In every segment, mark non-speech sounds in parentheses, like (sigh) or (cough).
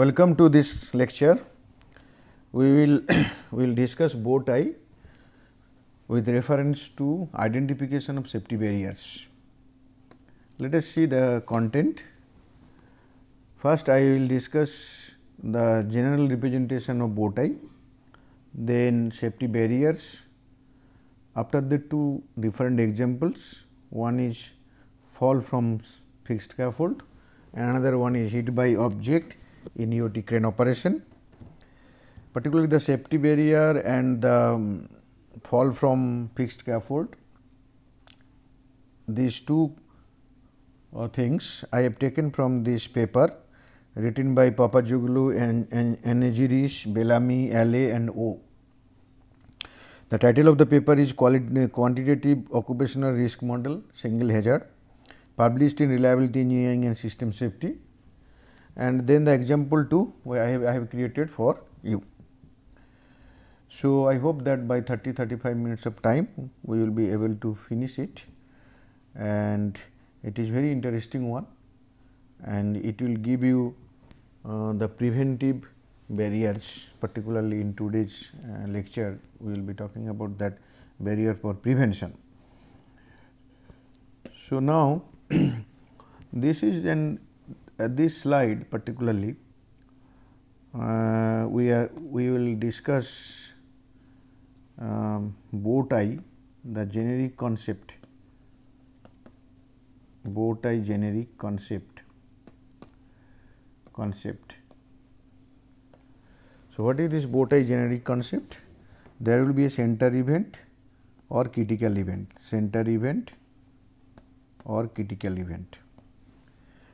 Welcome to this lecture. We will (coughs) will discuss bow tie with reference to identification of safety barriers. Let us see the content. First, I will discuss the general representation of bow tie, then safety barriers. After the two different examples, one is fall from fixed scaffold and another one is hit by object in EOT crane operation. Particularly the safety barrier and the um, fall from fixed scaffold, these two uh, things I have taken from this paper written by Papazoglou and, and Aneziris, Bellamy, Ale and O. The title of the paper is Quantitative Occupational Risk Model Single Hazard published in Reliability Engineering and System Safety and then the example 2 I have, I have created for you. So, I hope that by 30 35 minutes of time we will be able to finish it and it is very interesting one and it will give you uh, the preventive barriers particularly in today's uh, lecture we will be talking about that barrier for prevention. So, now (clears throat) this is an uh, this slide particularly uh, we are we will discuss um, bow tie the generic concept bow tie generic concept concept. So, what is this bow tie generic concept? There will be a center event or critical event, center event or critical event.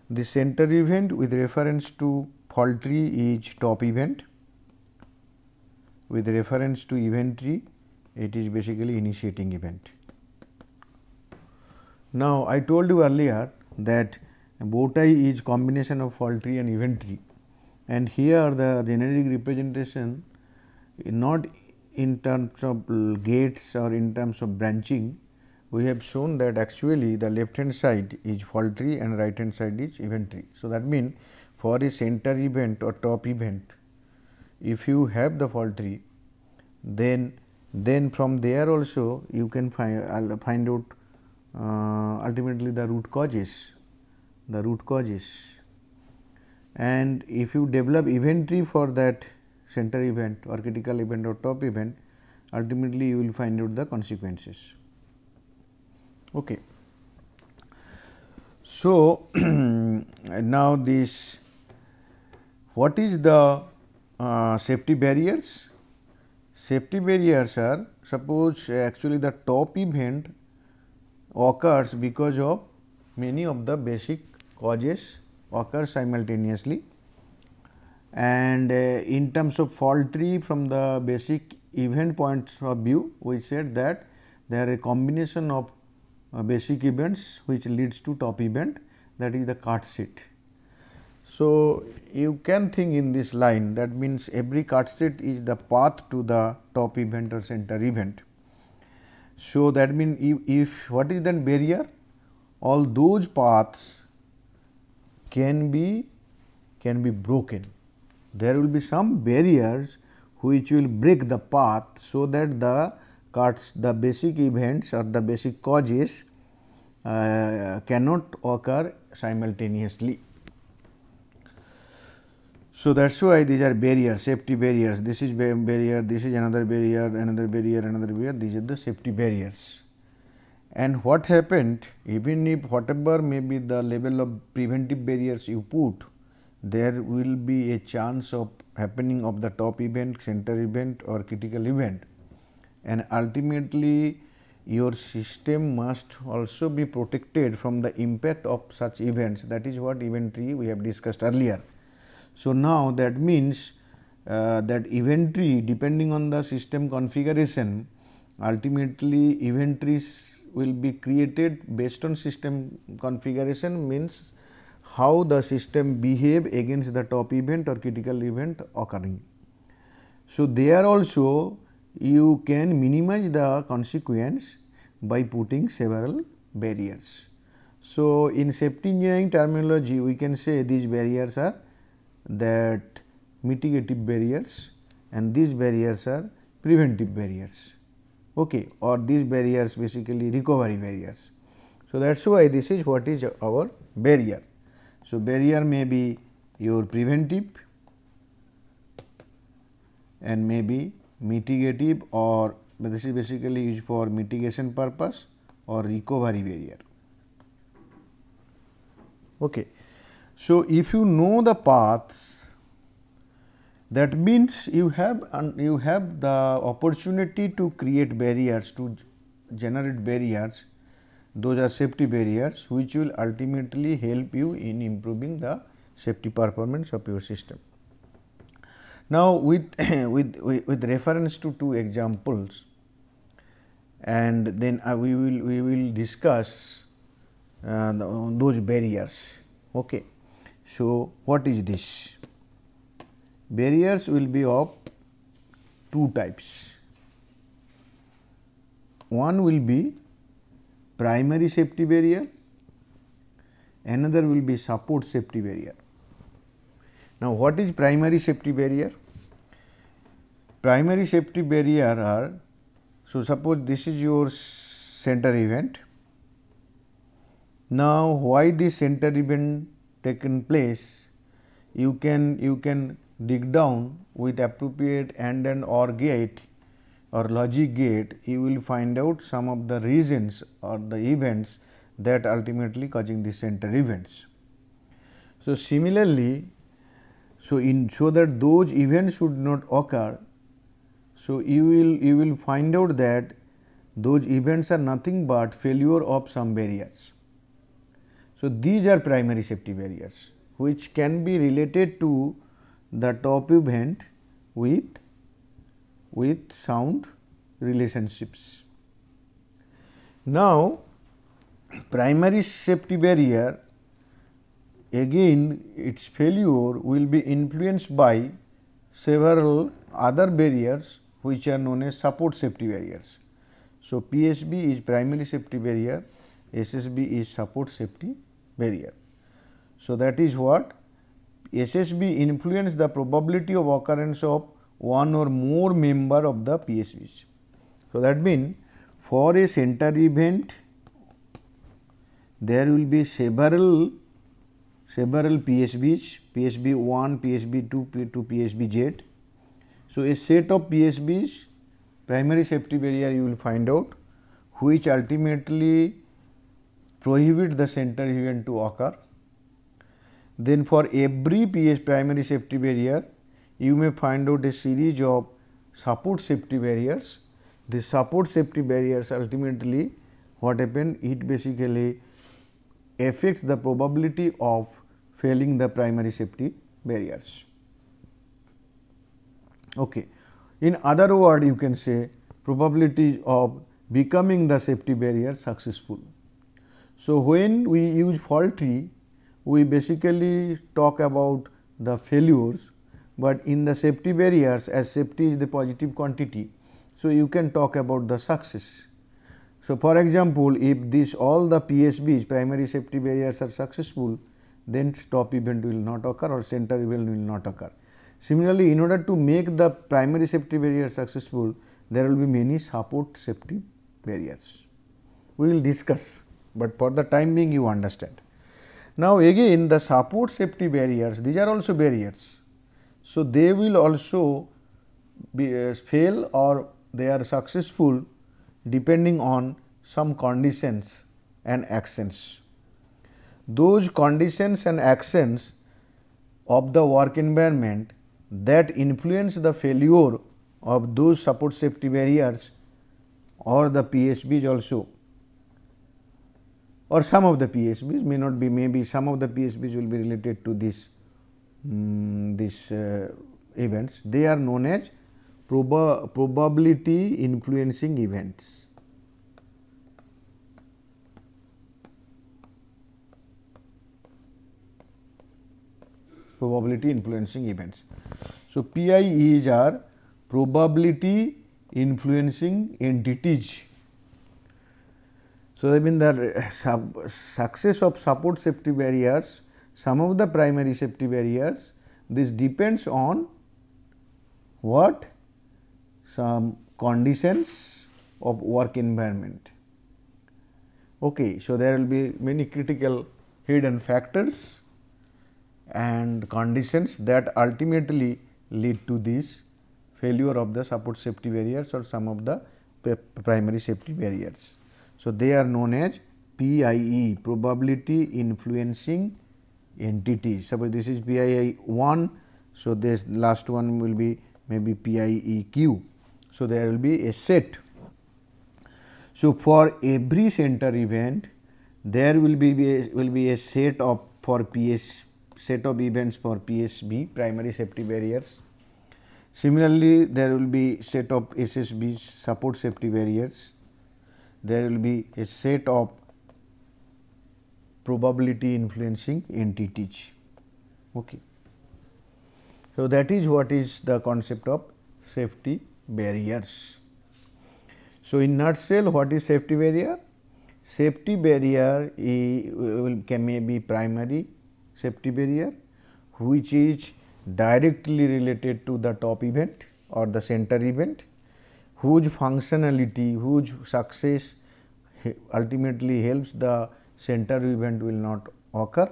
The center event with reference to fault tree is top event, with reference to event tree it is basically initiating event. Now, I told you earlier that bow tie is combination of fault tree and event tree and here the generic representation not in terms of gates or in terms of branching we have shown that actually the left hand side is fault tree and right hand side is event tree. So, that means for a center event or top event if you have the fault tree then then from there also you can find find out uh, ultimately the root causes the root causes and if you develop event tree for that center event or critical event or top event ultimately you will find out the consequences. Okay. So, (clears throat) now this what is the uh, safety barriers? Safety barriers are suppose actually the top event occurs because of many of the basic causes occur simultaneously and uh, in terms of fault tree from the basic event points of view we said that there are a combination of uh, basic events which leads to top event that is the cut set. So, you can think in this line that means every cut set is the path to the top event or center event. So, that means if, if what is then barrier all those paths can be can be broken. There will be some barriers which will break the path so that the cuts the basic events or the basic causes uh, cannot occur simultaneously. So, that is why these are barriers safety barriers this is barrier this is another barrier another barrier another barrier these are the safety barriers. And what happened even if whatever may be the level of preventive barriers you put there will be a chance of happening of the top event, center event or critical event and ultimately your system must also be protected from the impact of such events that is what event tree we have discussed earlier So, now that means uh, that event tree depending on the system configuration ultimately event trees will be created based on system configuration means how the system behave against the top event or critical event occurring. So, there also you can minimize the consequence by putting several barriers. So, in safety engineering terminology we can say these barriers are that mitigative barriers and these barriers are preventive barriers okay, or these barriers basically recovery barriers. So, that is why this is what is our barrier. So, barrier may be your preventive and may be mitigative or this is basically used for mitigation purpose or recovery barrier. Okay. So, if you know the paths that means you have and you have the opportunity to create barriers to generate barriers those are safety barriers which will ultimately help you in improving the safety performance of your system. Now, (clears throat) with, with, with reference to two examples and then uh, we will we will discuss uh, those barriers. Okay. So, what is this? Barriers will be of two types. One will be primary safety barrier, another will be support safety barrier. Now, what is primary safety barrier? Primary safety barrier are, so suppose this is your center event. Now, why this center event taken place, you can you can dig down with appropriate AND and OR gate or logic gate, you will find out some of the reasons or the events that ultimately causing the center events. So, similarly, so in so that those events should not occur, so you will you will find out that those events are nothing but failure of some barriers. So, these are primary safety barriers which can be related to the top event with with sound relationships. Now, primary safety barrier again its failure will be influenced by several other barriers which are known as support safety barriers. So, PSB is primary safety barrier, SSB is support safety barrier. So, that is what SSB influence the probability of occurrence of one or more member of the PSBs. So, that means for a center event there will be several several PSBs, PSB 1, PSB 2 to PSB Z. So, a set of PSBs primary safety barrier you will find out which ultimately prohibit the center event to occur. Then for every PS primary safety barrier you may find out a series of support safety barriers. The support safety barriers ultimately what happen it basically affects the probability of failing the primary safety barriers. Okay. In other word you can say probability of becoming the safety barrier successful. So, when we use fault tree we basically talk about the failures but in the safety barriers as safety is the positive quantity. So, you can talk about the success. So, for example, if this all the PSBs primary safety barriers are successful then stop event will not occur or center event will not occur. Similarly, in order to make the primary safety barrier successful there will be many support safety barriers. We will discuss, but for the time being you understand. Now, again the support safety barriers these are also barriers so, they will also be uh, fail or they are successful depending on some conditions and actions. Those conditions and actions of the work environment that influence the failure of those support safety barriers or the PSBs also or some of the PSBs may not be maybe some of the PSBs will be related to this um, these uh, events they are known as proba probability influencing events. Probability influencing events. So, PIEs are probability influencing entities. So, I mean the success of support safety barriers, some of the primary safety barriers, this depends on what? Some conditions of work environment. Okay, so, there will be many critical hidden factors and conditions that ultimately lead to this failure of the support safety barriers or some of the primary safety barriers. So, they are known as PIE probability influencing entities. Suppose this is PIE 1. So, this last one will be maybe PIEQ. So, there will be a set. So, for every center event there will be a, will be a set of for PS set of events for PSB primary safety barriers. Similarly, there will be set of SSB support safety barriers. There will be a set of probability influencing entities. Okay. So, that is what is the concept of safety barriers. So, in nutshell what is safety barrier? Safety barrier can may be primary safety barrier which is directly related to the top event or the center event whose functionality whose success ultimately helps the center event will not occur.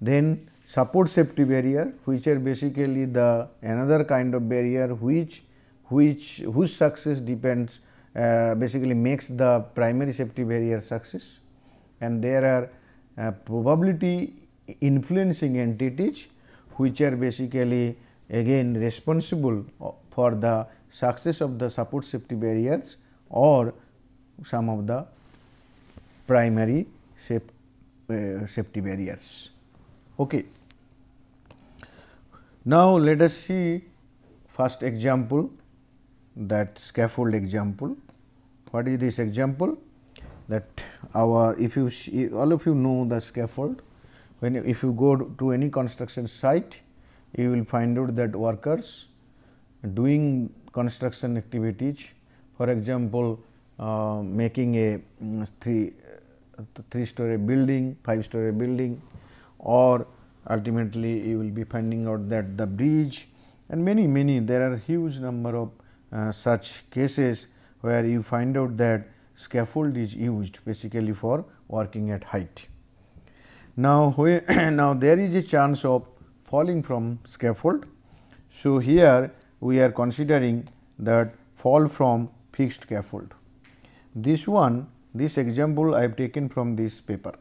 Then support safety barrier which are basically the another kind of barrier which which whose success depends uh, basically makes the primary safety barrier success and there are uh, probability influencing entities which are basically again responsible for the success of the support safety barriers or some of the primary uh, safety barriers. Okay. Now, let us see first example that scaffold example. What is this example? That our if you see, all of you know the scaffold when if you go to any construction site you will find out that workers doing construction activities for example uh, making a um, three uh, three story building five story building or ultimately you will be finding out that the bridge and many many there are huge number of uh, such cases where you find out that scaffold is used basically for working at height now, (clears throat) now there is a chance of falling from scaffold. So, here we are considering that fall from fixed scaffold. This one this example I have taken from this paper.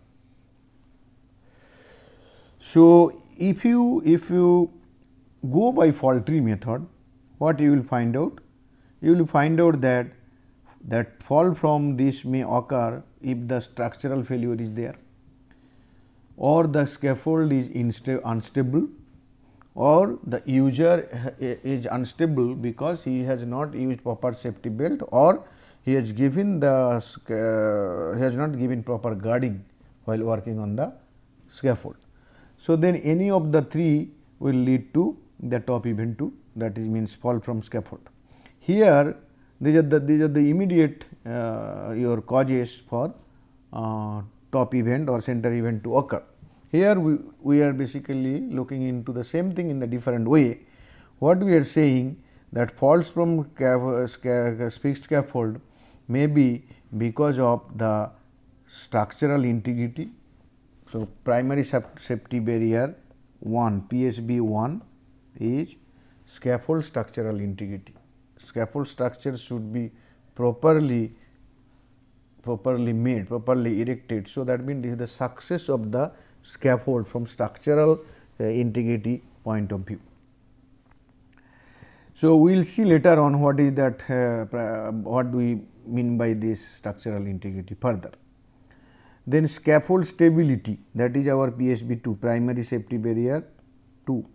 So, if you if you go by fault tree method what you will find out? You will find out that that fall from this may occur if the structural failure is there or the scaffold is unstable or the user is unstable because he has not used proper safety belt or he has given the uh, he has not given proper guarding while working on the scaffold. So, then any of the three will lead to the top event 2 that is means fall from scaffold. Here these are the these are the immediate uh, your causes for uh, top event or center event to occur. Here we, we are basically looking into the same thing in the different way. What we are saying that falls from fixed scaffold may be because of the structural integrity. So, primary safety barrier 1 PSB 1 is scaffold structural integrity. Scaffold structure should be properly properly made, properly erected. So, that means this is the success of the scaffold from structural uh, integrity point of view. So, we will see later on what is that uh, what do we mean by this structural integrity further. Then scaffold stability that is our PSB 2 primary safety barrier 2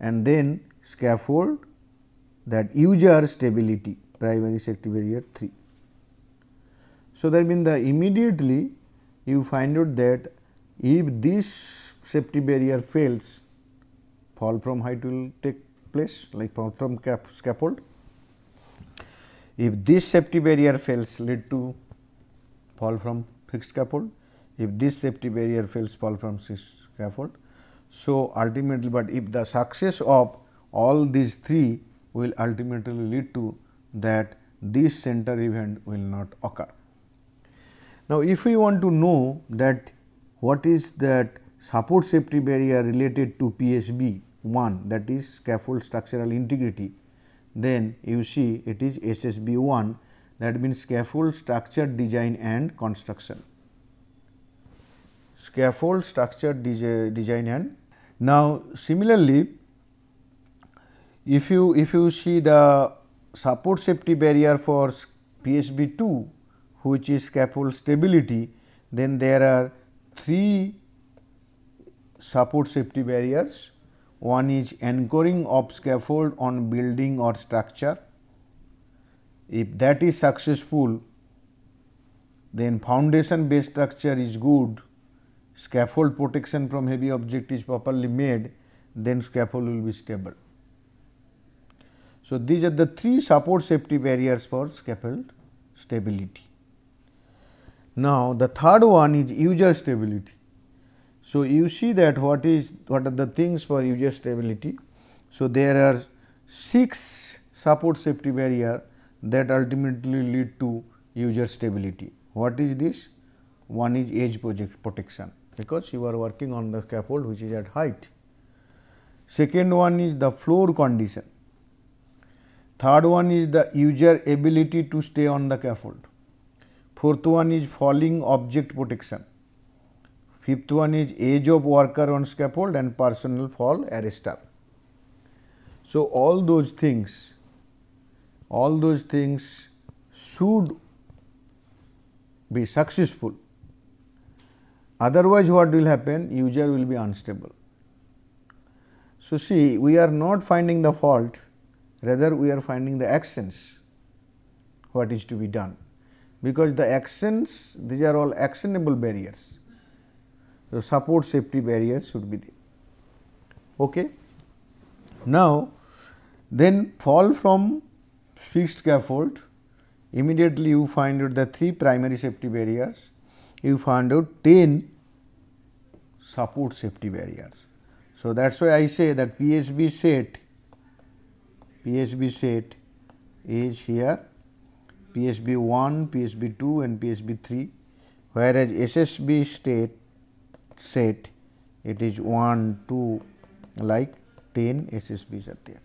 and then scaffold that user stability primary safety barrier 3. So, that means the immediately you find out that if this safety barrier fails fall from height will take place like fall from cap scaffold. If this safety barrier fails lead to fall from fixed scaffold, if this safety barrier fails fall from fixed scaffold. So, ultimately, but if the success of all these three will ultimately lead to that this center event will not occur. Now, if we want to know that what is that support safety barrier related to PSB 1 that is scaffold structural integrity, then you see it is SSB 1 that means scaffold structure design and construction. Scaffold structure design and now similarly if you if you see the support safety barrier for PSB 2 which is scaffold stability then there are three support safety barriers. One is anchoring of scaffold on building or structure. If that is successful then foundation based structure is good. Scaffold protection from heavy object is properly made then scaffold will be stable. So, these are the three support safety barriers for scaffold stability. Now, the third one is user stability. So, you see that what is what are the things for user stability. So, there are 6 support safety barrier that ultimately lead to user stability. What is this? One is edge project protection because you are working on the scaffold which is at height. Second one is the floor condition Third one is the user ability to stay on the scaffold. Fourth one is falling object protection. Fifth one is age of worker on scaffold and personal fall arrestor. So, all those things, all those things should be successful. Otherwise, what will happen? User will be unstable. So, see we are not finding the fault rather we are finding the actions what is to be done because the actions these are all actionable barriers. So, support safety barriers should be there. Okay. Now, then fall from fixed scaffold immediately you find out the three primary safety barriers you find out 10 support safety barriers. So, that is why I say that PSB set PSB set is here PSB 1, PSB 2 and PSB 3 whereas SSB state set it is 1, 2 like 10 SSBs are there.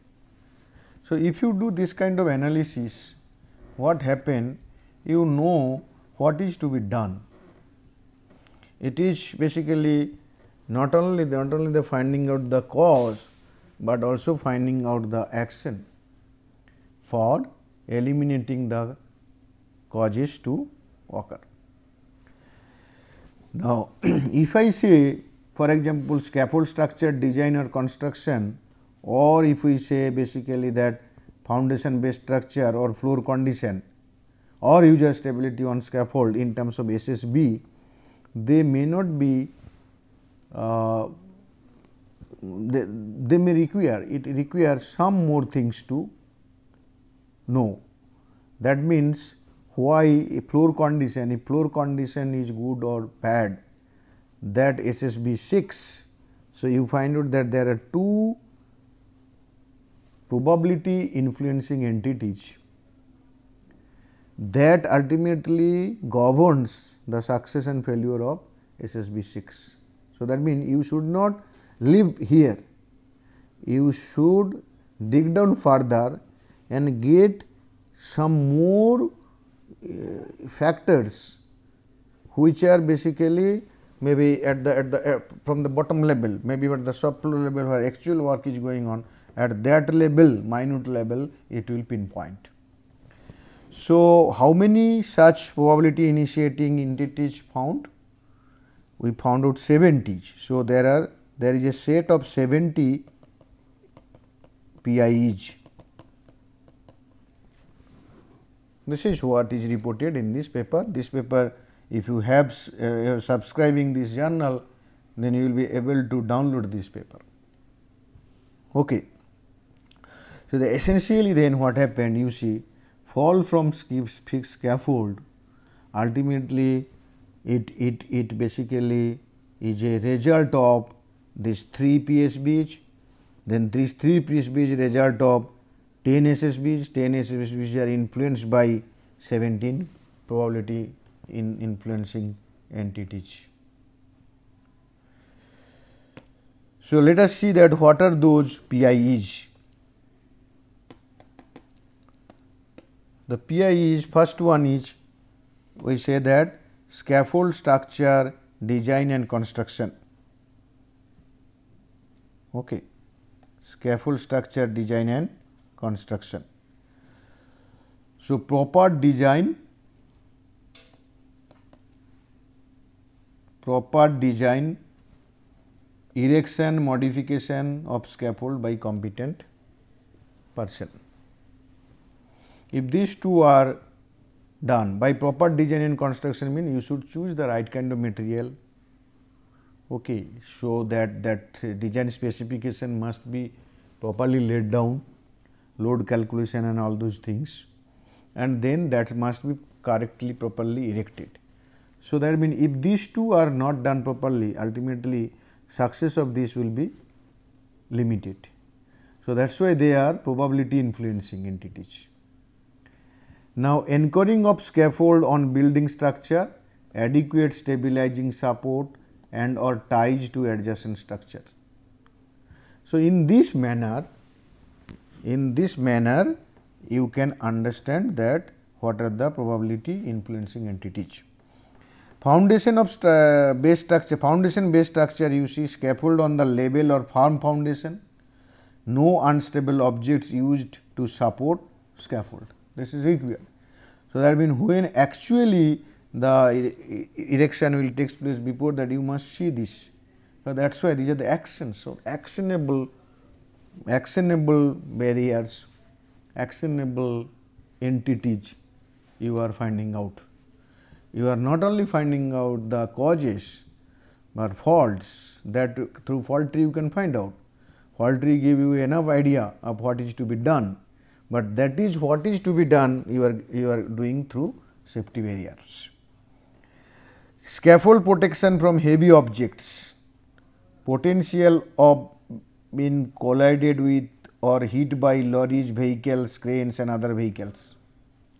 So, if you do this kind of analysis what happen you know what is to be done. It is basically not only not only the finding out the cause, but also finding out the action for eliminating the causes to occur. Now, (clears throat) if I say for example, scaffold structure design or construction or if we say basically that foundation based structure or floor condition or user stability on scaffold in terms of SSB, they may not be uh, they, they may require it requires some more things to know. That means, why a floor condition, if floor condition is good or bad that SSB 6. So, you find out that there are two probability influencing entities that ultimately governs the success and failure of SSB 6. So, that means, you should not live here, you should dig down further and get some more factors which are basically maybe at the at the uh, from the bottom level maybe at the subfloor level where actual work is going on at that level minute level it will pinpoint. So, how many such probability initiating entities found? We found out 70. So, there are there is a set of 70 PIEs. This is what is reported in this paper. This paper if you have uh, subscribing this journal then you will be able to download this paper. Okay. So, the essentially then what happened you see fall from fixed scaffold ultimately it, it, it basically is a result of this 3 PSBs then this 3 PSBs result of 10 SSBs, 10 SSBs are influenced by 17 probability in influencing entities. So, let us see that what are those PIEs. The PIEs first one is we say that scaffold structure design and construction. Okay. Scaffold structure design and construction. So, proper design proper design erection modification of scaffold by competent person. If these two are done by proper design and construction mean you should choose the right kind of material okay so that that design specification must be properly laid down load calculation and all those things and then that must be correctly properly erected so, that means if these two are not done properly ultimately success of this will be limited. So, that is why they are probability influencing entities. Now, anchoring of scaffold on building structure, adequate stabilizing support and or ties to adjacent structure. So, in this manner, in this manner you can understand that what are the probability influencing entities. Foundation of st base structure, foundation base structure you see scaffold on the level or firm foundation, no unstable objects used to support scaffold. This is required. So, that means when actually the erection will take place before that you must see this. So, that is why these are the actions. So, actionable, actionable barriers, actionable entities you are finding out you are not only finding out the causes, but faults that through fault tree you can find out. Fault tree give you enough idea of what is to be done, but that is what is to be done you are you are doing through safety barriers. Scaffold protection from heavy objects, potential of being collided with or hit by lorries, vehicles, cranes and other vehicles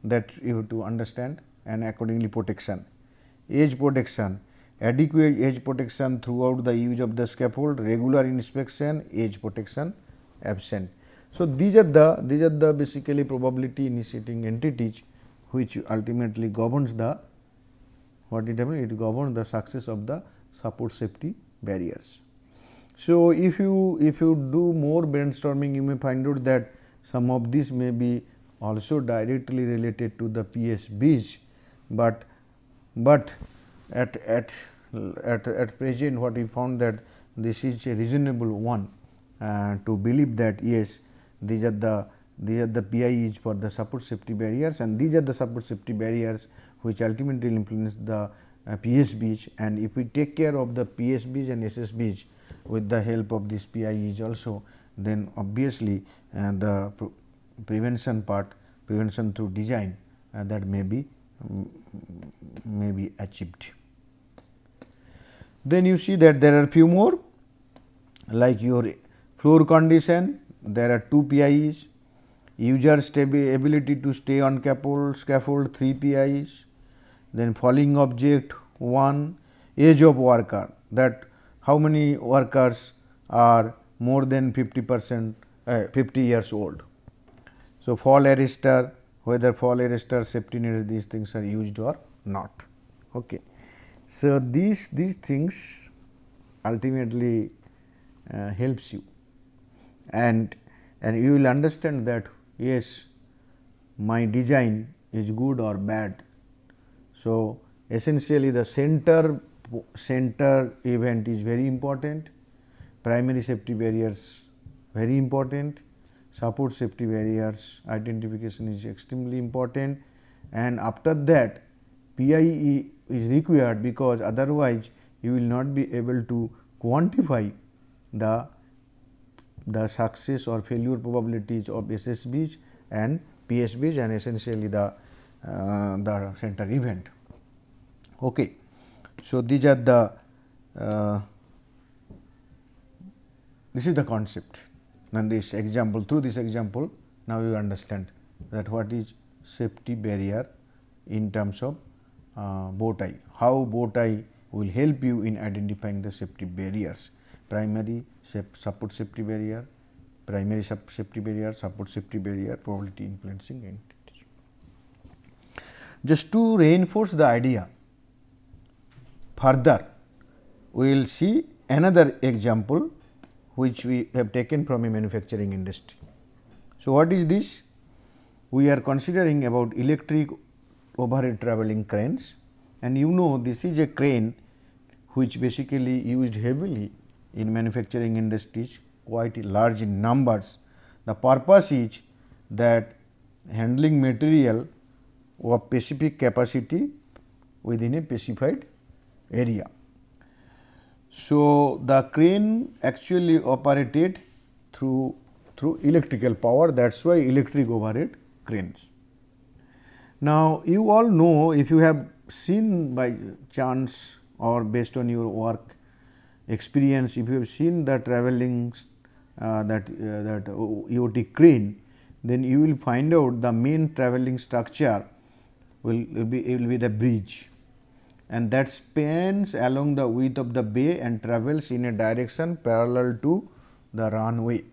that you have to understand and accordingly protection. Edge protection, adequate edge protection throughout the use of the scaffold, regular inspection, edge protection absent. So, these are the these are the basically probability initiating entities which ultimately governs the what it happens it governs the success of the support safety barriers. So, if you if you do more brainstorming you may find out that some of these may be also directly related to the PSBs but but at at at, at present what we found that this is a reasonable one. Uh, to believe that yes these are the these are the PIEs for the support safety barriers and these are the support safety barriers which ultimately influence the uh, PSBs and if we take care of the PSBs and SSBs with the help of this PIEs also then obviously uh, the prevention part prevention through design uh, that may be may be achieved. Then you see that there are few more like your floor condition, there are two PIs, user ability to stay on scaffold, scaffold 3 PIs, then falling object 1, age of worker that how many workers are more than 50 percent uh, 50 years old. So, fall arrestor whether fall arrestor safety net these things are used or not. Okay. So, these these things ultimately uh, helps you and and you will understand that yes my design is good or bad. So, essentially the center center event is very important primary safety barriers very important support safety barriers identification is extremely important and after that PIE is required because otherwise you will not be able to quantify the the success or failure probabilities of SSBs and PSBs and essentially the uh, the center event. Okay. So, these are the uh, this is the concept. And this example through this example now you understand that what is safety barrier in terms of uh, bow tie, how bow tie will help you in identifying the safety barriers, primary support safety barrier, primary safety barrier, support safety barrier, probability influencing entities. Just to reinforce the idea further, we will see another example which we have taken from a manufacturing industry. So, what is this? We are considering about electric overhead traveling cranes and you know this is a crane which basically used heavily in manufacturing industries quite large in numbers. The purpose is that handling material of specific capacity within a specified area. So, the crane actually operated through through electrical power that is why electric overhead cranes. Now, you all know if you have seen by chance or based on your work experience, if you have seen the traveling uh, that uh, that EOT crane, then you will find out the main traveling structure will, will be will be the bridge and that spans along the width of the bay and travels in a direction parallel to the runway.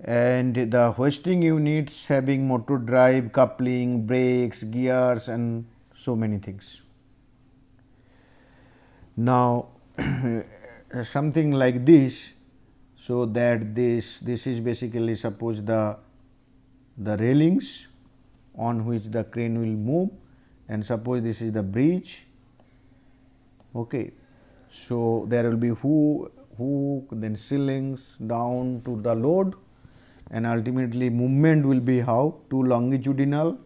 And the hoisting units having motor drive, coupling, brakes, gears and so many things. Now, (clears throat) something like this, so that this, this is basically suppose the, the railings on which the crane will move and suppose this is the bridge. Okay. So, there will be hook, then ceilings down to the load and ultimately movement will be how two longitudinal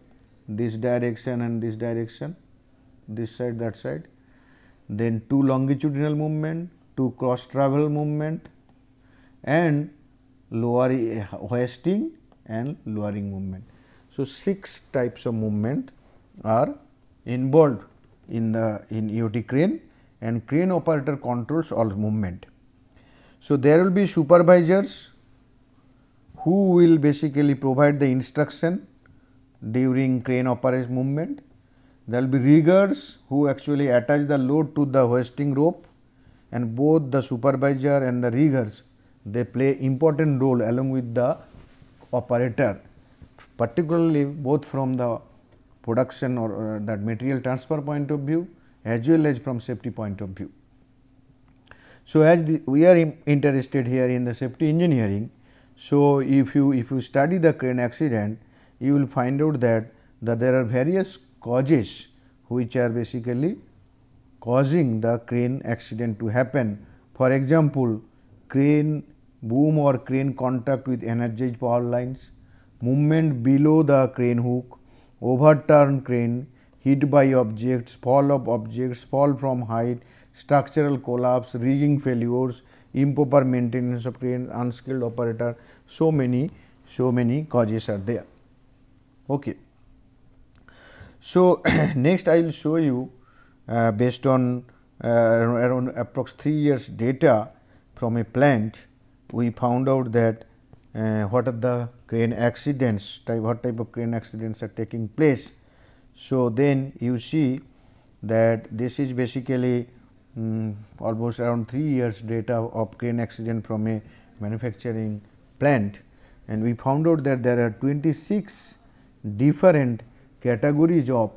this direction and this direction this side that side then two longitudinal movement two cross travel movement and lowering hoisting and lowering movement. So, six types of movement are involved in the in EOT crane and crane operator controls all movement. So, there will be supervisors who will basically provide the instruction during crane operation movement. There will be riggers who actually attach the load to the hoisting rope and both the supervisor and the riggers they play important role along with the operator particularly both from the production or uh, that material transfer point of view as well as from safety point of view. So, as the, we are interested here in the safety engineering. So, if you if you study the crane accident you will find out that, that there are various causes which are basically causing the crane accident to happen. For example, crane boom or crane contact with energized power lines, movement below the crane hook, overturned crane, hit by objects, fall of objects, fall from height, structural collapse, rigging failures, improper maintenance of crane, unskilled operator, so many, so many causes are there. Okay. So, (clears throat) next I will show you uh, based on uh, around approx 3 years data from a plant, we found out that what are the crane accidents type what type of crane accidents are taking place. So, then you see that this is basically um, almost around 3 years data of crane accident from a manufacturing plant. And we found out that there are 26 different categories of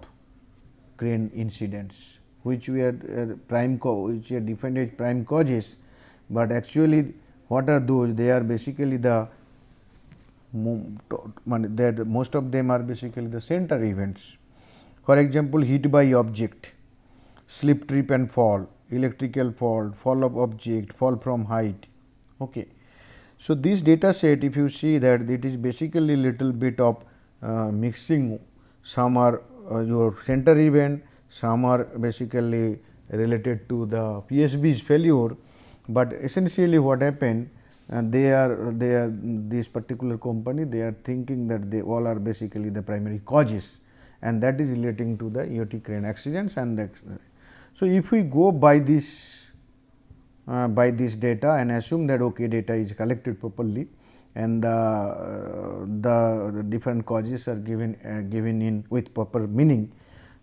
crane incidents which we are uh, prime which are defined as prime causes, but actually what are those? They are basically the that most of them are basically the center events. For example, hit by object, slip, trip and fall, electrical fault, fall of object, fall from height. Okay. So, this data set if you see that it is basically little bit of uh, mixing some are uh, your center event, some are basically related to the PSB's failure, but essentially what happened uh, they are they are this particular company they are thinking that they all are basically the primary causes and that is relating to the EOT crane accidents and the. So, if we go by this uh, by this data and assume that okay data is collected properly and the, uh, the different causes are given uh, given in with proper meaning.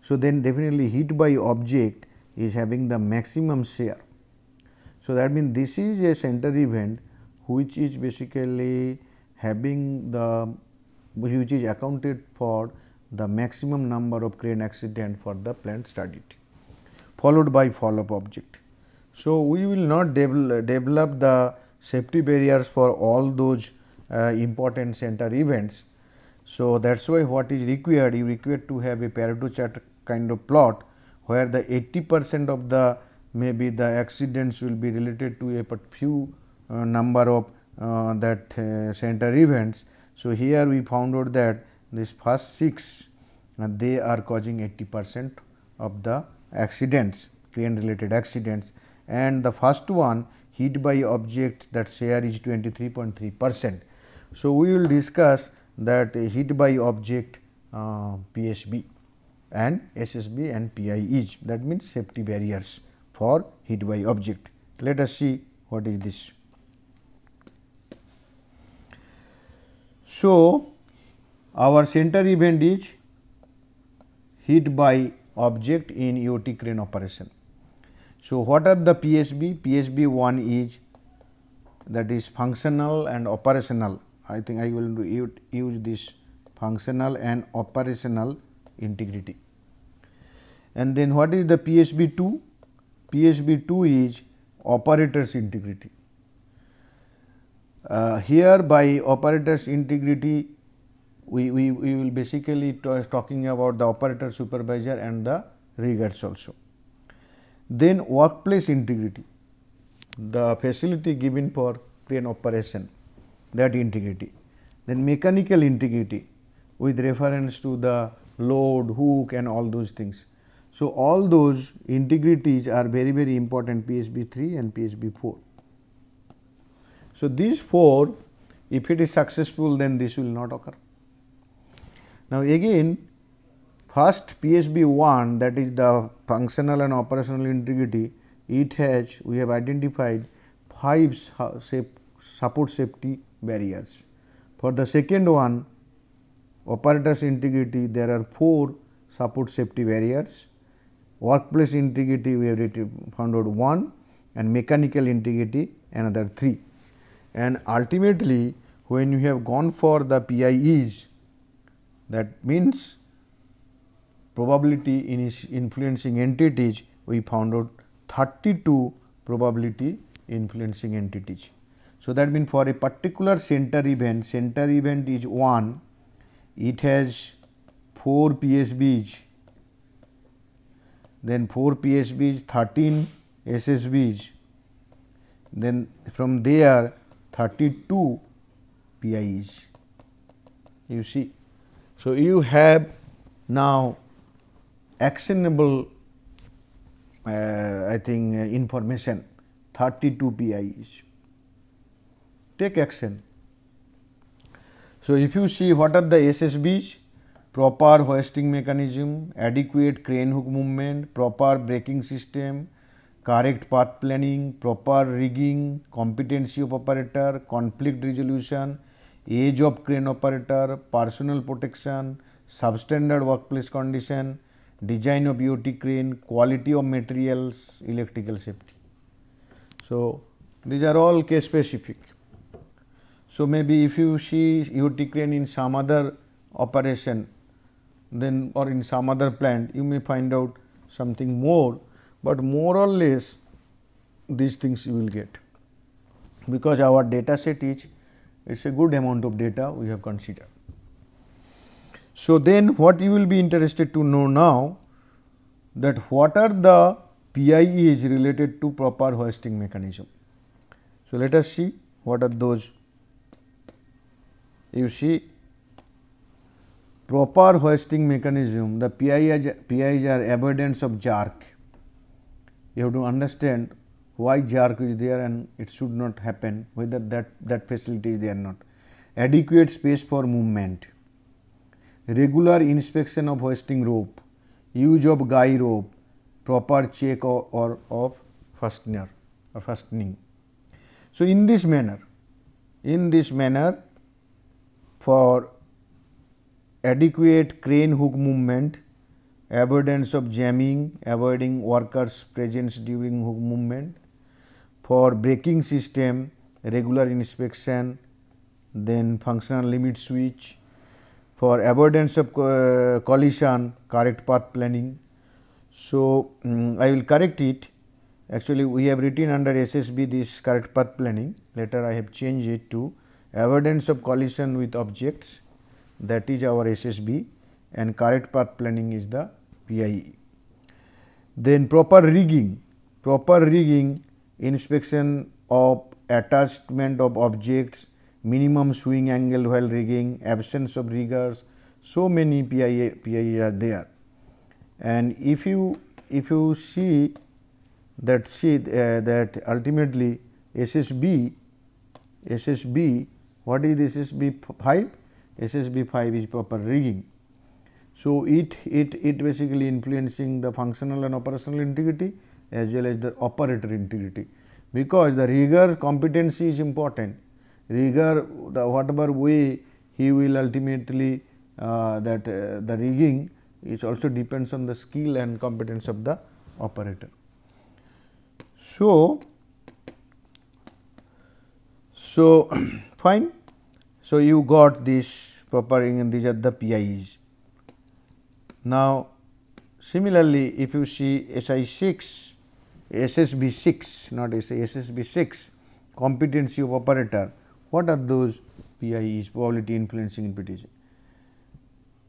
So, then definitely hit by object is having the maximum share. So, that means this is a center event which is basically having the which is accounted for the maximum number of crane accident for the plant studied followed by fall of object. So, we will not devel develop the safety barriers for all those uh, important center events. So, that is why what is required you require to have a Pareto chart kind of plot where the 80 percent of the maybe the accidents will be related to a few number of uh, that uh, center events. So, here we found out that this first 6 uh, they are causing 80 percent of the accidents crane related accidents and the first one hit by object that share is 23.3 percent. So, we will discuss that hit by object uh, PSB and SSB and PIEs that means safety barriers for hit by object. Let us see what is this. So, our center event is hit by object in EOT crane operation. So, what are the PSB? PSB 1 is that is functional and operational. I think I will use this functional and operational integrity. And then what is the PSB 2? PSB 2 is operator's integrity. Uh, here by operator's integrity we, we, we will basically talking about the operator supervisor and the riggers also. Then workplace integrity, the facility given for crane operation that integrity. Then mechanical integrity with reference to the load, hook and all those things. So, all those integrities are very very important PSB 3 and PSB 4. So, these 4 if it is successful then this will not occur. Now, again first PSB 1 that is the functional and operational integrity it has we have identified 5 support safety barriers. For the second one operators integrity there are 4 support safety barriers, workplace integrity we have found out 1 and mechanical integrity another 3. And ultimately when you have gone for the PIEs that means probability in influencing entities we found out 32 probability influencing entities. So, that means for a particular center event, center event is 1, it has 4 PSBs, then 4 PSBs, 13 SSBs, then from there 32 PIs. You see. So, you have now actionable uh, I think uh, information 32 PIs take action. So, if you see what are the SSBs, proper hoisting mechanism, adequate crane hook movement, proper braking system, correct path planning, proper rigging, competency of operator, conflict resolution, age of crane operator, personal protection, substandard workplace condition, design of EOT crane, quality of materials, electrical safety. So, these are all case specific. So, maybe if you see EOT crane in some other operation then or in some other plant you may find out something more, but more or less these things you will get because our data set is it is a good amount of data we have considered. So, then what you will be interested to know now that what are the PIE is related to proper hoisting mechanism. So, let us see what are those. You see proper hoisting mechanism the PIs, PIs are avoidance of jerk. You have to understand why jerk is there and it should not happen whether that, that facility is there or not. Adequate space for movement, regular inspection of hoisting rope, use of guy rope, proper check or, or of fastener or fastening. So, in this manner, in this manner for adequate crane hook movement, avoidance of jamming, avoiding workers presence during hook movement, for braking system, regular inspection, then functional limit switch, for avoidance of uh, collision, correct path planning. So, um, I will correct it. Actually we have written under SSB this correct path planning. Later I have changed it to avoidance of collision with objects. That is our SSB and correct path planning is the PIE. Then proper rigging, proper rigging inspection of attachment of objects, minimum swing angle while rigging, absence of riggers, so many PIE, PIE are there. And if you if you see that see uh, that ultimately SSB SSB what is SSB 5 SSB 5 is proper rigging. So, it, it, it basically influencing the functional and operational integrity as well as the operator integrity, because the rigger competency is important. Rigger the whatever way he will ultimately uh, that uh, the rigging is also depends on the skill and competence of the operator. So, so (clears throat) fine. So, you got this proper and these are the PIs. Now, similarly, if you see SI 6, SSB 6 not SI, SSB 6 competency of operator, what are those PIs probability influencing interpretation?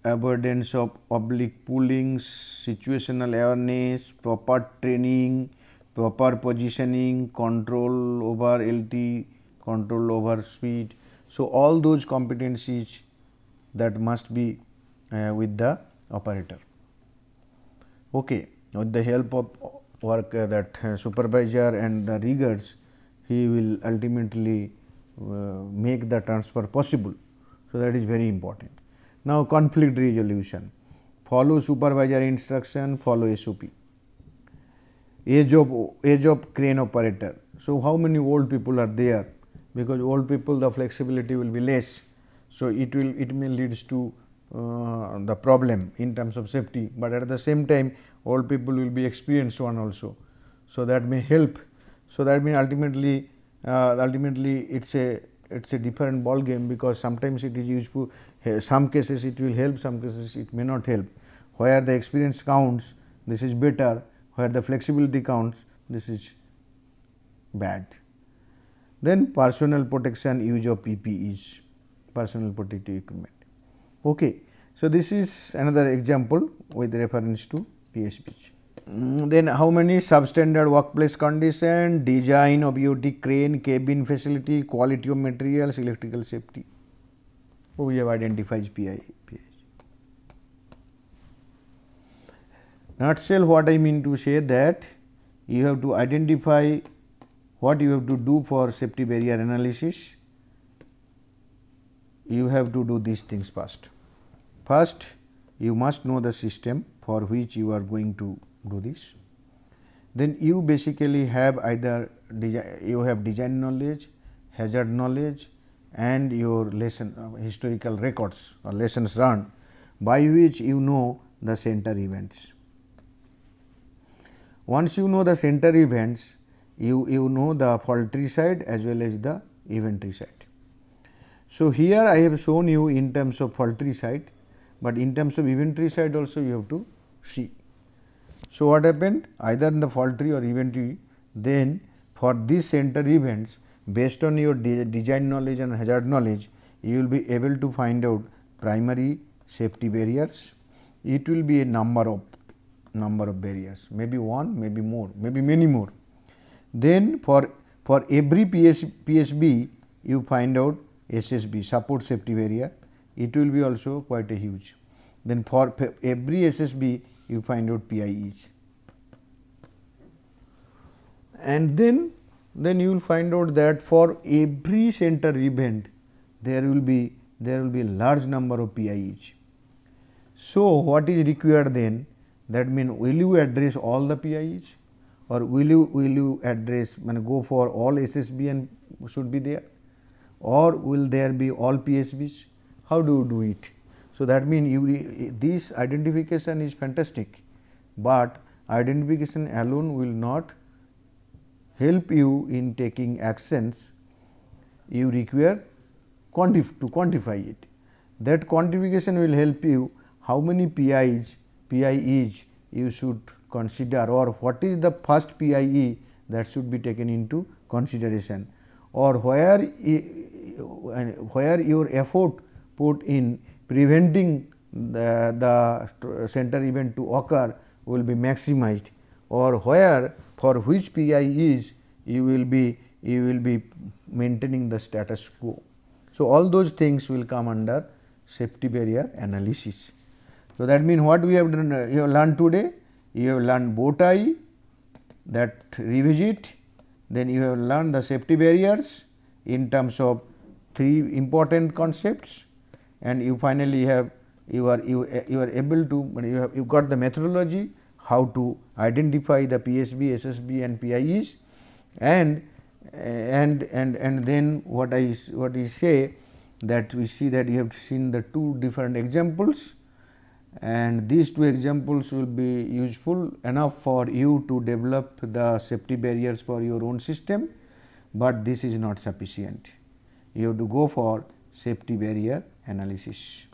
Avoidance of oblique pullings, situational awareness, proper training, proper positioning, control over LT, control over speed. So, all those competencies that must be uh, with the operator. Okay. With the help of work uh, that uh, supervisor and the riggers, he will ultimately uh, make the transfer possible. So, that is very important. Now, conflict resolution, follow supervisor instruction, follow SOP. Age of age of crane operator. So, how many old people are there? Because old people the flexibility will be less so, it will it may leads to uh, the problem in terms of safety, but at the same time old people will be experienced one also. So, that may help. So, that means ultimately uh, ultimately it is a it is a different ball game because sometimes it is useful some cases it will help some cases it may not help where the experience counts this is better where the flexibility counts this is bad. Then personal protection use of PPEs personal protective equipment. Okay. So, this is another example with reference to PSPG. Mm, then how many substandard workplace condition, design of EOT crane, cabin facility, quality of materials, electrical safety. So, we have identified PI. PI. Nutshell what I mean to say that you have to identify what you have to do for safety barrier analysis you have to do these things first. First, you must know the system for which you are going to do this. Then you basically have either you have design knowledge, hazard knowledge and your lesson uh, historical records or lessons learned by which you know the center events. Once you know the center events, you, you know the fault tree side as well as the event tree side. So, here I have shown you in terms of fault tree side, but in terms of event tree side also you have to see. So, what happened either in the fault tree or event tree then for these center events based on your de design knowledge and hazard knowledge you will be able to find out primary safety barriers. It will be a number of number of barriers, maybe one, maybe more, maybe many more. Then for for every PS, PSB you find out SSB support safety barrier, it will be also quite a huge. Then for every SSB you find out PIEs. And then then you will find out that for every center event there will be there will be a large number of PIEs. So, what is required then that means will you address all the PIEs or will you will you address when go for all SSB and should be there or will there be all PSBs how do you do it. So, that means you this identification is fantastic, but identification alone will not help you in taking actions you require quantif to quantify it. That quantification will help you how many PIs, PIEs you should consider or what is the first PIE that should be taken into consideration or where where your effort put in preventing the, the center event to occur will be maximized or where for which PIEs you will be you will be maintaining the status quo. So, all those things will come under safety barrier analysis. So, that means what we have done, you have learned today, you have learned bow tie that revisit, then you have learned the safety barriers in terms of three important concepts. And you finally have you are you, you are able to you have you got the methodology how to identify the PSB, SSB and PIEs and and and and then what I what I say that we see that you have seen the two different examples and these two examples will be useful enough for you to develop the safety barriers for your own system, but this is not sufficient. You have to go for safety barrier analysis.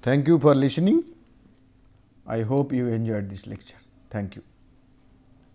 Thank you for listening. I hope you enjoyed this lecture. Thank you.